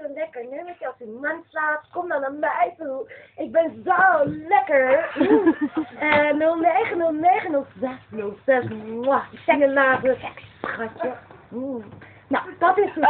je een lekker nummertje als een man slaat, kom dan naar mij toe. Ik ben zo lekker. 09090606 Eh 0909 Zeg je later. Schatje. Mm. Nou, dat is het.